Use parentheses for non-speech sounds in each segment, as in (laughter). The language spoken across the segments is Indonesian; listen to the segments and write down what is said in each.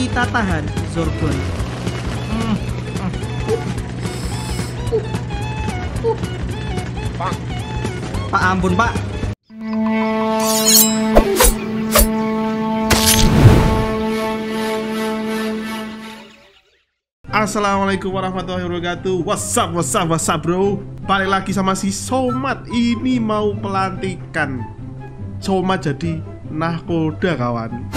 kita tahan Zorbon. Hmm. Pak ampun pak. Assalamualaikum warahmatullahi wabarakatuh What's up, what's up, what's up bro Balik lagi sama si Somat Ini mau pelantikan Somat jadi nahkoda kawan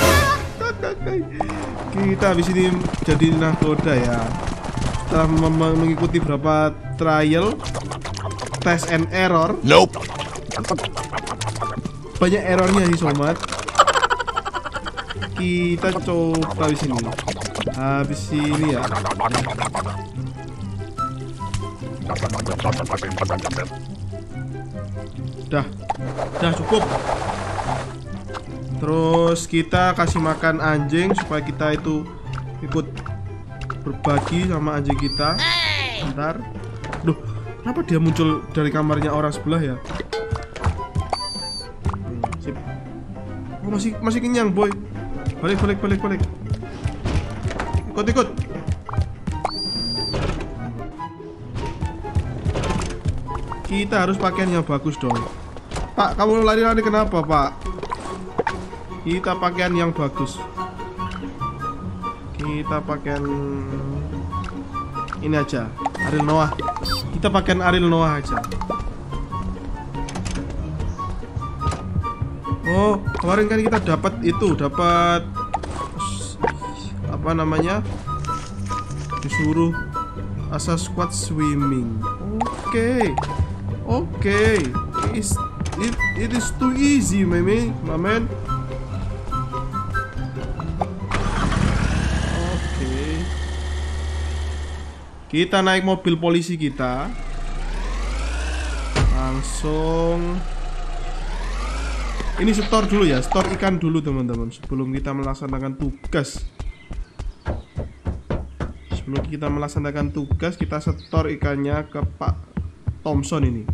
Kita habis ini jadi nahkoda ya. Setelah mem- mengikuti beberapa trial Test and error. Nope. Banyak errornya sih Somat. Kita coba di sini Habis ini ya. Dah, dah cukup. Terus kita kasih makan anjing supaya kita itu ikut berbagi sama anjing kita. Bentar. Duh, kenapa dia muncul dari kamarnya orang sebelah ya? Sip. Oh, masih masih kenyang, boy. Balik, balik, balik, balik. Ikut, ikut. Kita harus pakaian yang bagus dong. Pak, kamu lari-lari kenapa, Pak? Kita pakaian yang bagus. Kita pakaian ini aja, Ariel Noah. Kita pakaian Ariel Noah aja. Oh, kemarin kan kita dapat itu, dapat apa namanya? Disuruh asa squad swimming. Oke. Oke. Is it, is too easy, my man. Kita naik mobil polisi kita. Langsung ini store dulu ya, store ikan dulu teman-teman sebelum kita melaksanakan tugas. Sebelum kita melaksanakan tugas, kita setor ikannya ke Pak Thompson ini.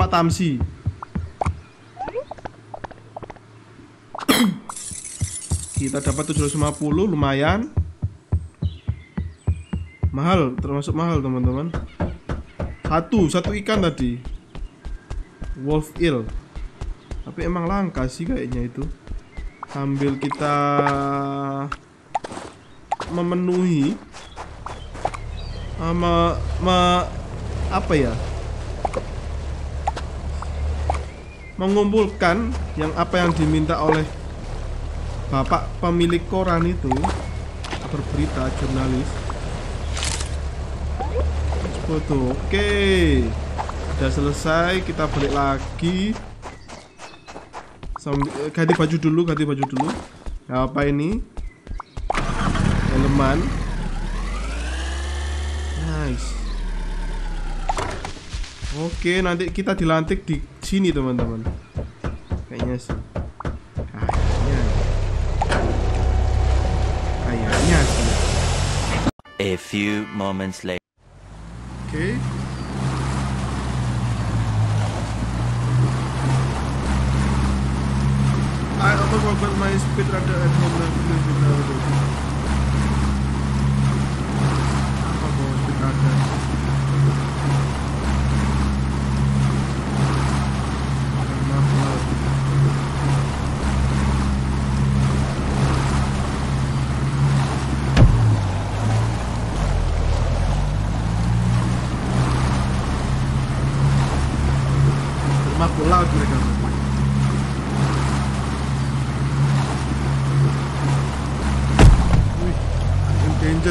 Pak Tamsi. kita dapat 750 lumayan. Mahal, termasuk mahal teman-teman. Satu, satu ikan tadi. Wolf eel. Tapi emang langka sih kayaknya itu. Sambil kita memenuhi sama me- apa ya mengumpulkan yang apa yang diminta oleh bapak pemilik koran itu berberita jurnalis foto. Oke. Udah selesai kita balik lagi. Sambil, eh, ganti baju dulu ganti baju dulu. Apa ini. Elemen nice. Oke, nanti kita dilantik di sini, teman-teman. Kayaknya sih. A few moments later. Oke. I almost forgot my speed rada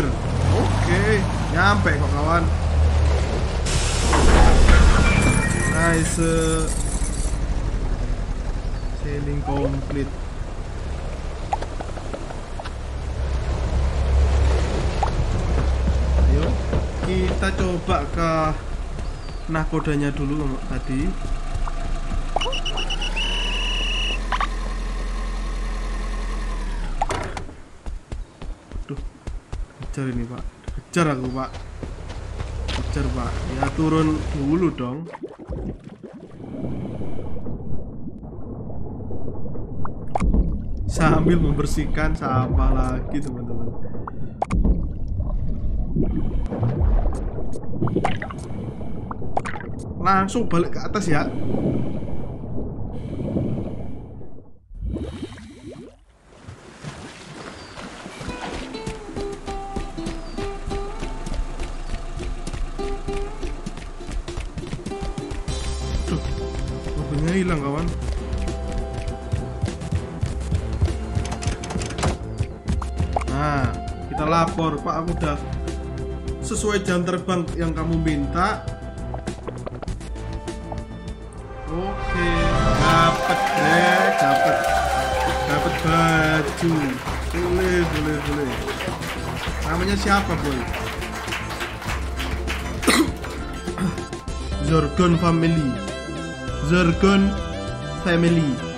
danger. Oke, nyampe kok kawan. Nice. Sailing complete. Ayo, kita coba ke nakodanya dulu tadi. kejar ini pak. Kejar aku pak. Kejar pak. Ya turun dulu dong. Sambil membersihkan sampah lagi teman-teman. Langsung balik ke atas ya. Aku udah sesuai jam terbang yang kamu minta. Oke, dapat deh, dapat dapat baju. Boleh, boleh, boleh. Namanya siapa, boy? (coughs) Zorgon Family. Zorgon Family.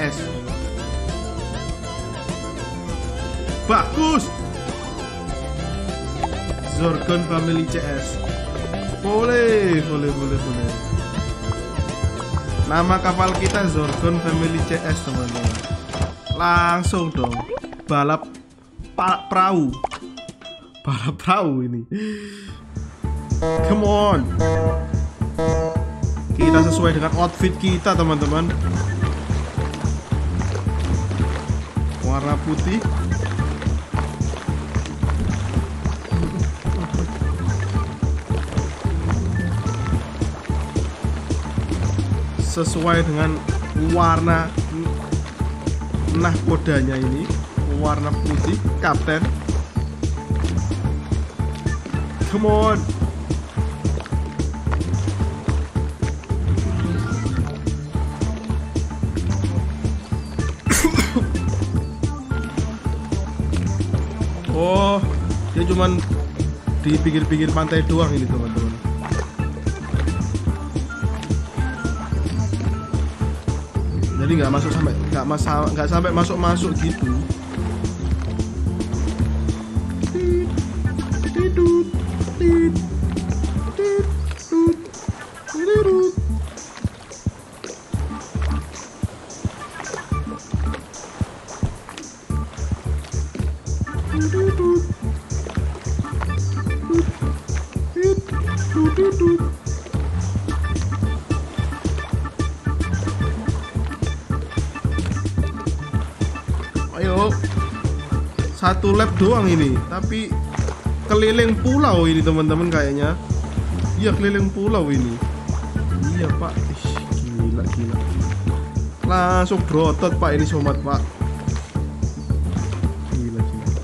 CS. Bagus. Zorgon Family CS. Boleh, boleh, boleh, boleh. Nama kapal kita Zorgon Family CS, teman-teman. Langsung dong. Balap perahu. Balap perahu ini. Come on. Kita sesuai dengan outfit kita, teman-teman. Putih. Sesuai dengan warna nahkodanya ini warna putih kapten. Come on dia cuman di pinggir-pinggir pantai doang ini teman-teman. Jadi nggak masuk sampai nggak masa nggak sampai masuk masuk gitu. Ayo. Satu lap doang ini, tapi keliling pulau ini teman-teman kayaknya. Iya keliling pulau ini. Iya pak, Ih, gila gila. Langsung berotot pak ini somat pak. Gila gila.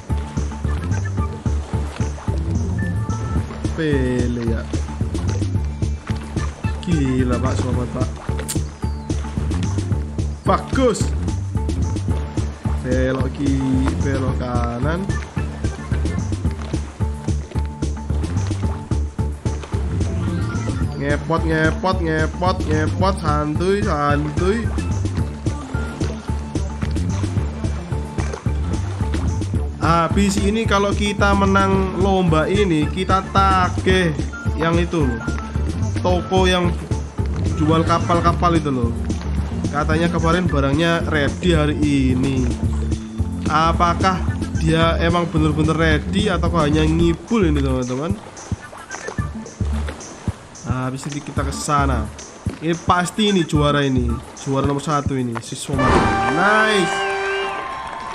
Pele ya. Gila pak sobat pak. Bagus. Belok kiri, belok kanan. Ngepot, ngepot, ngepot, ngepot, santuy, santuy. Habis ini kalau kita menang lomba ini kita tagih yang itu. Toko yang jual kapal-kapal itu loh. Katanya kemarin barangnya ready hari ini. Apakah dia emang bener-bener ready atau hanya ngibul ini teman-teman? Nah, habis ini kita ke sana. Ini pasti ini juara ini, juara nomor satu ini, si Soma. Nice.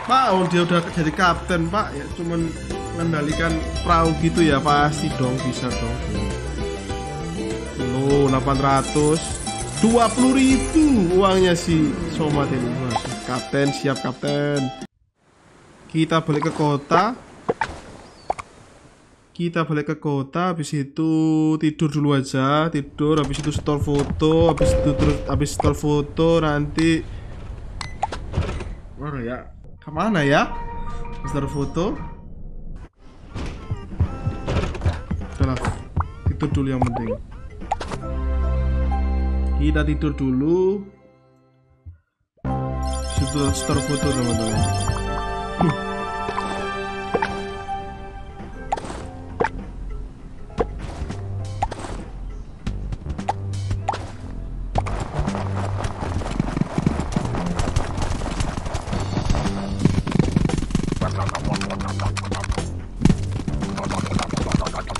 Pak, oh dia udah jadi kapten Pak, ya cuman mengendalikan perahu gitu ya pasti dong bisa dong. Lo 800 20 ribu uangnya si Somat ini. Kapten siap kapten. Kita balik ke kota. Kita balik ke kota Habis itu tidur dulu aja. Tidur habis itu store foto Habis itu terus habis store foto nanti. Mana ya. Ke mana ya? Store foto. Udah Tidur dulu yang penting kita tidur dulu. Sudah store foto teman-teman.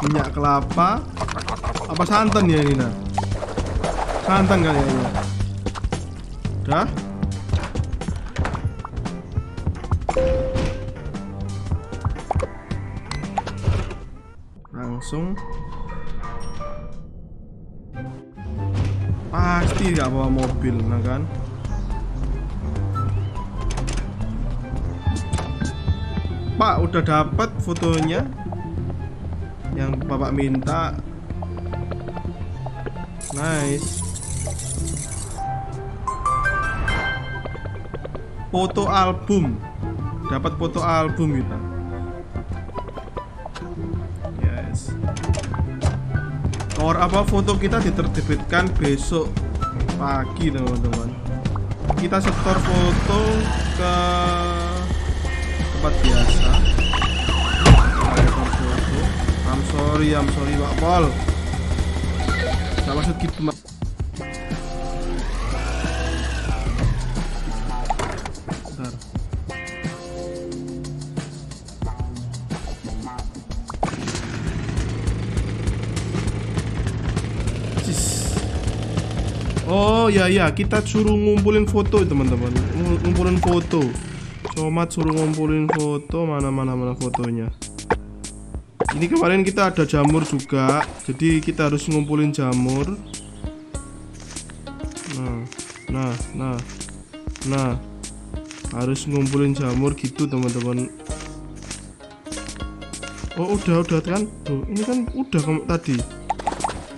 Minyak kelapa. Apa santan ya ini nah santan kayaknya udah? Langsung. Pasti nggak bawa mobil nah kan? Pak udah dapat fotonya? Yang bapak minta. Nice foto album. Dapat foto album kita. Yes. Or apa foto kita diterbitkan besok pagi teman-teman. Kita setor foto ke tempat biasa. I'm sorry I'm sorry Pak Pol. Gak maksud ya ya. Kita suruh ngumpulin foto teman-teman. Ngu- ngumpulin foto. Somat suruh ngumpulin foto mana mana mana fotonya. Ini kemarin kita ada jamur juga. Jadi kita harus ngumpulin jamur. Nah nah nah nah. Harus ngumpulin jamur gitu teman-teman. Oh udah udah kan? Tuh ini kan udah kamu tadi.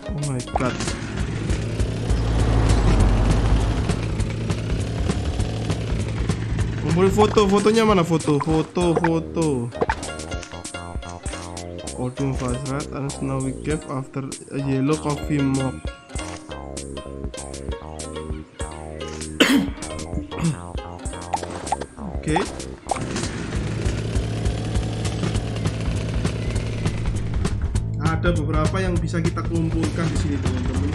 Oh my god ngumpulin foto fotonya mana foto foto foto Autumn Fast and Snowy Cave after a yellow coffee mug. Oke. Ada beberapa yang bisa kita kumpulkan di sini teman-teman.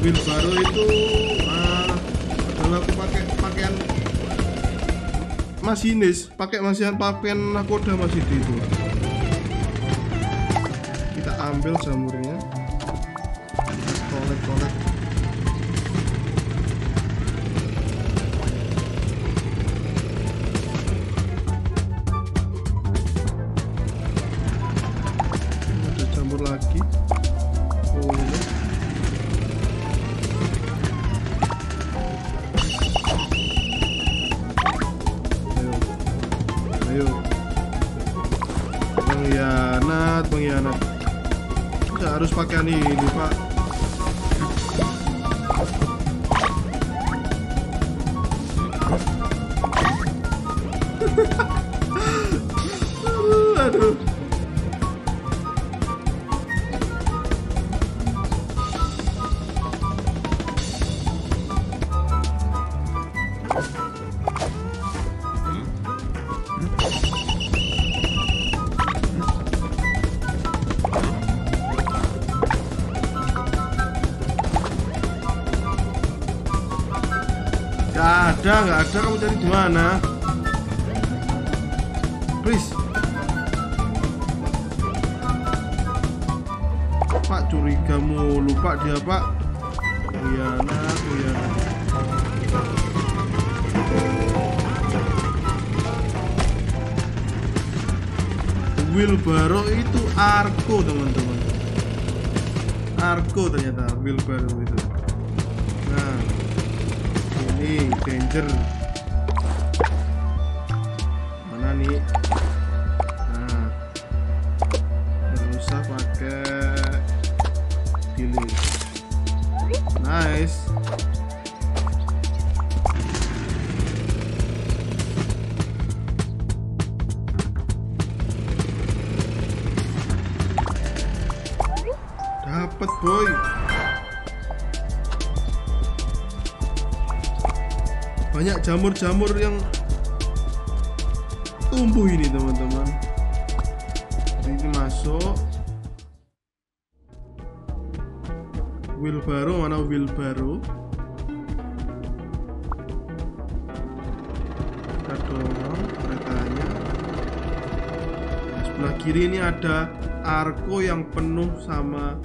Wheelbarrow itu adalah pakai pakaian masinis pakai masihan pakaian nakoda masih di itu. Kita ambil jamurnya ada, gak ada. Kamu cari di mana? Please. Pak curiga mulu, Pak dia, Pak. Khianat, khianat. Wheelbarrow itu arko, teman-teman. Arko ternyata wheelbarrow itu. Ini danger. Mana nih? Nah. Usah pakai delete nice. Dapat boy banyak jamur-jamur yang tumbuh ini teman-teman. Ini masuk. Wheelbarrow mana wheelbarrow kita dorong keretanya. Sebelah kiri ini ada arko yang penuh sama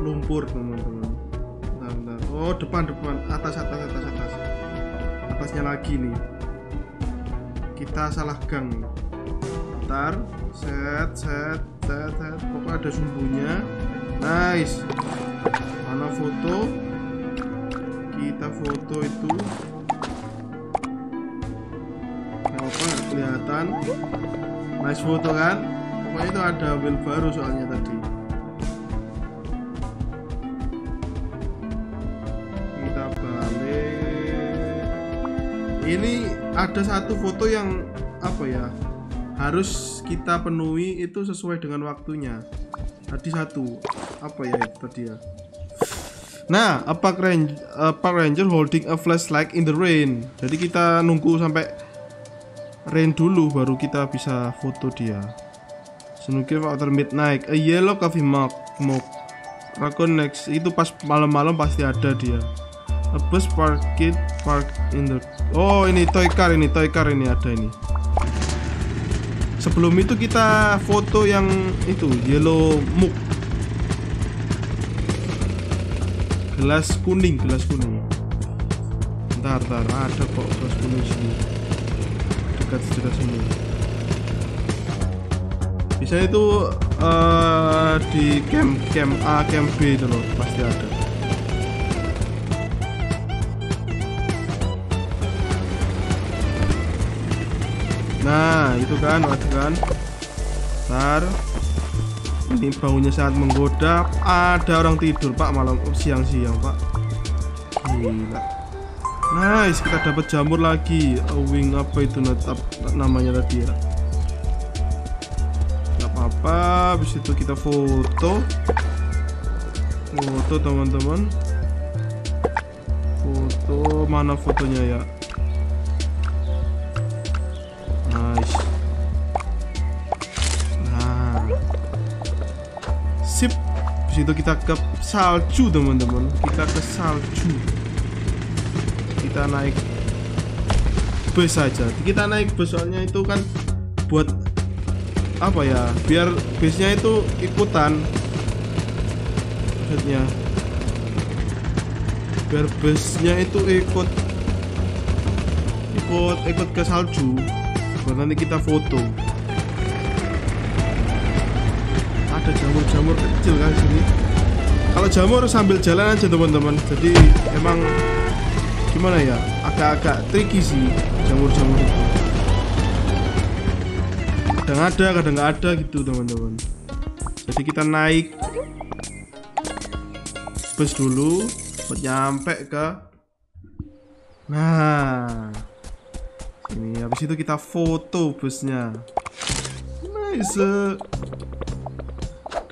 lumpur teman-teman. Oh depan depan. Atas atas atas atas atasnya lagi nih. Kita salah gang. Nih ntar set set set set. Pokoknya ada sumbunya. Nice. Mana foto? Kita foto itu. Gak apa? Nggak kelihatan. Nice foto kan? Pokoknya itu ada wheel baru soalnya tadi ini ada satu foto yang apa ya harus kita penuhi itu sesuai dengan waktunya. Tadi satu. Apa ya tadi ya? Nah a park ranger, a park ranger holding a flashlight in the rain? Jadi kita nunggu sampai rain dulu baru kita bisa foto dia. Snooker after midnight. A yellow coffee mug mug. Raccoon next. Itu pas malam-malam pasti ada dia a bus parked park in the oh ini toy car ini toy car ini ada ini. Sebelum itu kita foto yang itu yellow mug. Gelas kuning gelas kuning. Ntar ntar ada kok gelas kuning sini. Dekat sebelah sini. Biasanya itu eh, di camp camp A camp B itu loh pasti ada nah itu kan ada kan? Ntar ini baunya sangat menggoda ada orang tidur pak malam siang-siang pak. Gila. Nice kita dapat jamur lagi. A wing apa itu natap namanya tadi ya? Nggak apa-apa habis itu kita foto. Foto teman-teman. Foto mana fotonya ya habis itu kita ke salju teman-teman. Kita ke salju. Kita naik bus saja. Kita naik bus soalnya itu kan buat apa ya? Biar busnya itu ikutan. Maksudnya biar busnya itu ikut ikut ikut ke salju. Buat nanti kita foto ada jamur-jamur kecil kan sini. Kalau jamur sambil jalan aja teman-teman. Jadi emang gimana ya? Agak-agak tricky sih jamur-jamur itu. Kadang ada kadang nggak ada gitu teman-teman. Jadi kita naik bus dulu buat nyampe ke nah ini habis itu kita foto busnya. Nice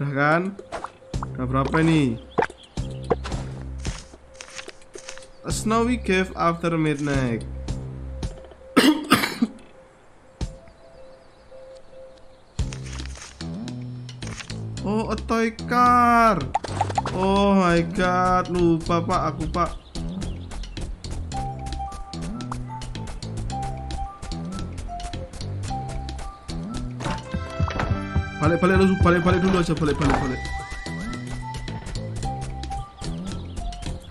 udah kan udah berapa nih A snowy cave after midnight (coughs) Oh, a toy car. Oh my god, lupa pak aku pak. Balik balik dulu, balik balik dulu aja, balik balik balik.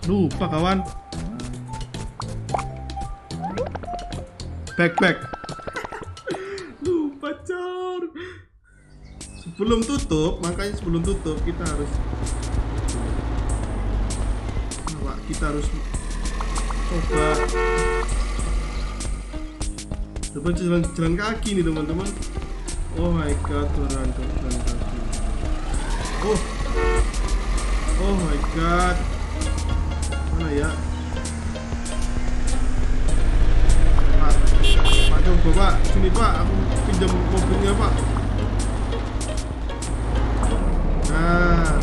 Lupa kawan. Back back. (laughs) Lupa cor sebelum tutup makanya sebelum tutup kita harus Pak, kita harus coba coba jalan jalan kaki nih teman-teman oh my god jalan kaki oh. Oh my god. Mana ya? Pak pak coba pak sini pak. Aku pinjam mobilnya pak. Nah.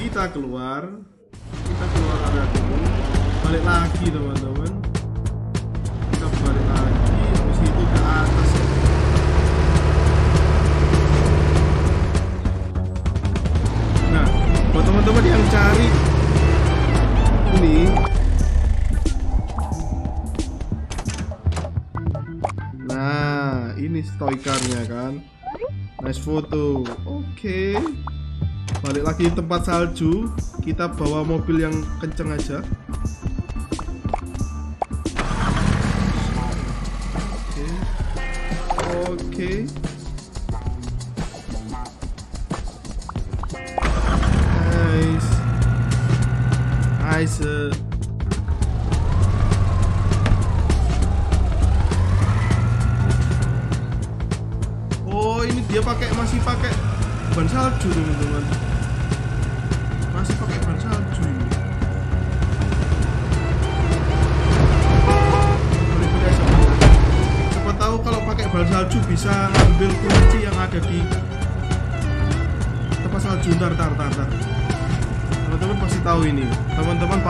Kita keluar. Kita keluar area dulu balik lagi teman-teman. Kita balik lagi di situ ke atas. Nah buat teman-teman yang cari ini nah ini stoikarnya kan. Nice foto. Oke. Okay. balik lagi tempat salju. Kita bawa mobil yang kenceng aja. Oke. Nice. Nice. eh. Oh, ini dia pakai masih pakai ban salju, teman-teman.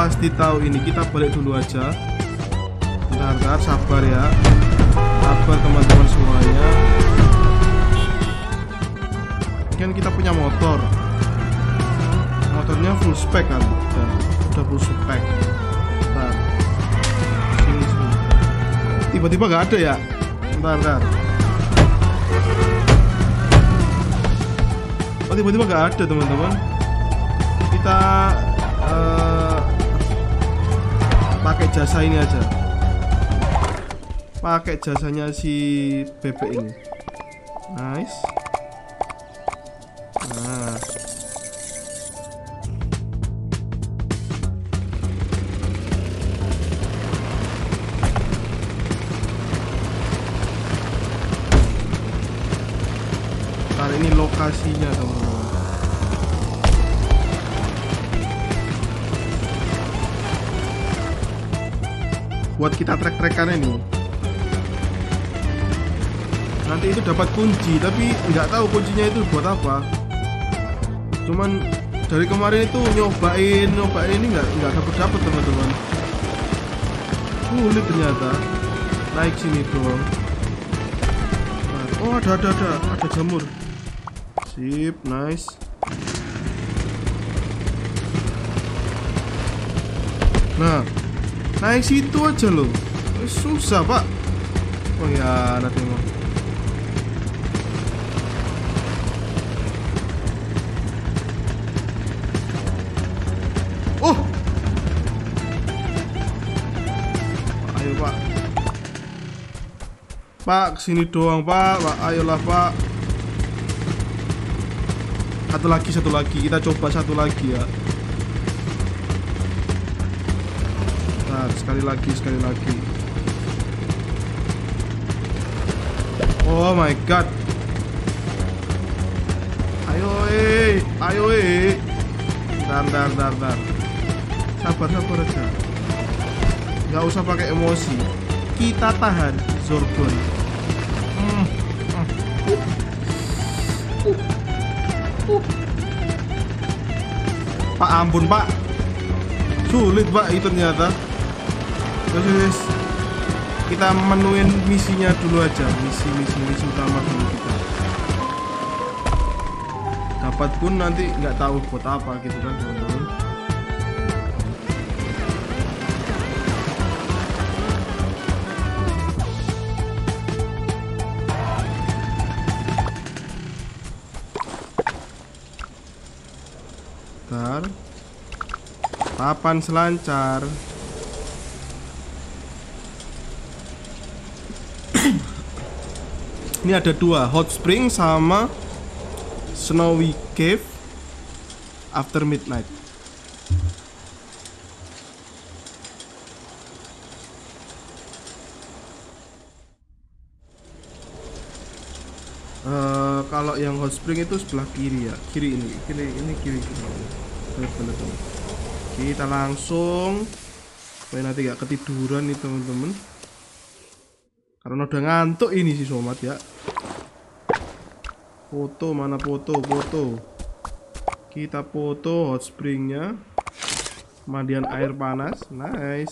Pasti tahu ini. Kita balik dulu aja. Bentar, bentar, sabar ya. Sabar teman-teman semuanya. Kan kita punya motor. Motornya full spec kan? Udah, full spec. Tiba-tiba nggak ada ya? Bentar bentar. Oh tiba-tiba nggak ada teman-teman. Kita eh, pakai jasa ini aja. Pakai jasanya si bebek ini. Nice Kita trek-trekan ini. Nanti itu dapat kunci, tapi nggak tahu kuncinya itu buat apa. Cuman dari kemarin itu nyobain nyobain ini nggak nggak dapet dapet teman-teman. Sulit ternyata. Naik sini doang Nah, oh ada ada ada ada jamur. Sip nice. Nah naik situ aja loh Eh, susah pak oh ya nanti mau Oh. Ayo pak. Pak ke sini doang pak. Pak ayolah pak. Satu lagi satu lagi kita coba satu lagi ya. Nah, sekali lagi sekali lagi. Oh my god. Ayo eh, ayo eh. Dar dar dar dar. Sabar sabar aja. Nggak usah pakai emosi. Kita tahan Zorgon. Hmm, hmm. Pak ampun pak. Sulit pak itu ternyata. Terus. Kita menuin misinya dulu aja. Misi misi misi utama dulu kita. Dapat pun nanti nggak tahu buat apa gitu kan teman-teman. Papan selancar. Ini ada dua, hot spring sama snowy cave after midnight. Eh, kalau yang hot spring itu sebelah kiri ya, kiri ini, kiri ini kiri kiri. Kita langsung supaya nanti gak ketiduran nih teman-teman. Karena udah ngantuk ini si Somat ya. Foto mana foto foto. Kita foto hot springnya. Mandian air panas, nice.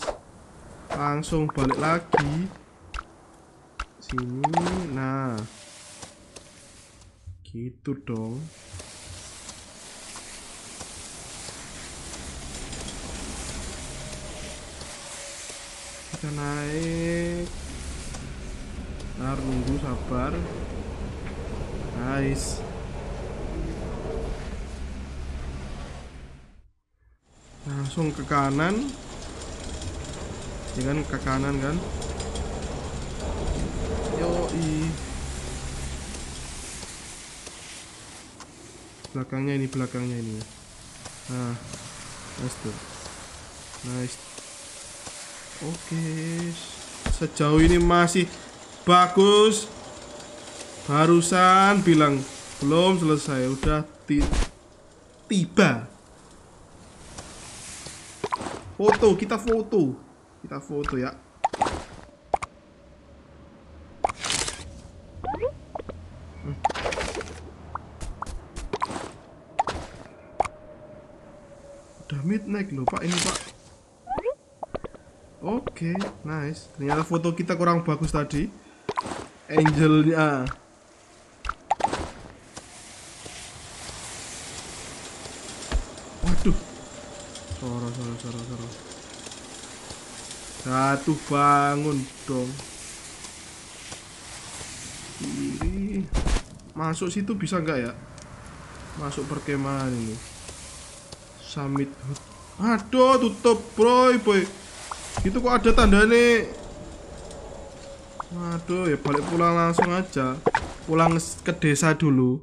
Langsung balik lagi. Sini, nah. Gitu dong. Kita naik. Ntar nunggu sabar. Nice. Langsung ke kanan. Ya kan ke kanan kan. Yoi. Belakangnya ini, belakangnya ini. Nah, nice tuh. Nice. Oke. Sejauh ini masih bagus. Barusan bilang belum selesai, udah ti- tiba. Foto, kita foto. Kita foto ya. Udah midnight loh pak ini pak Oke, nice. Ternyata foto kita kurang bagus tadi. Angelnya. Waduh. Soro, soro, soro, soro. Jatuh bangun dong. Kiri. Masuk situ bisa nggak ya? Masuk perkemahan ini. Summit Hut. Aduh, tutup, bro, boy. Itu kok ada tanda nih. Waduh, ya balik pulang langsung aja. Pulang ke desa dulu.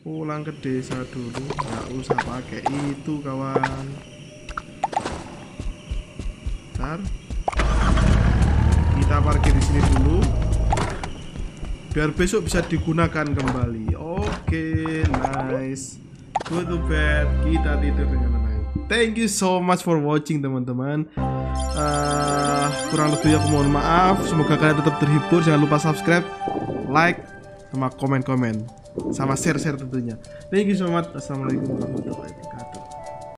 Pulang ke desa dulu. Nggak usah pakai itu, kawan. Ntar. Kita parkir di sini dulu. Biar besok bisa digunakan kembali. Oke, nice. Go to bed. Kita tidur dengan tenang. Thank you so much for watching teman-teman. Eh, kurang lebihnya aku mohon maaf. Semoga kalian tetap terhibur. Jangan lupa subscribe, like, sama komen-komen, sama share-share tentunya. Thank you so much. Assalamualaikum warahmatullahi wabarakatuh.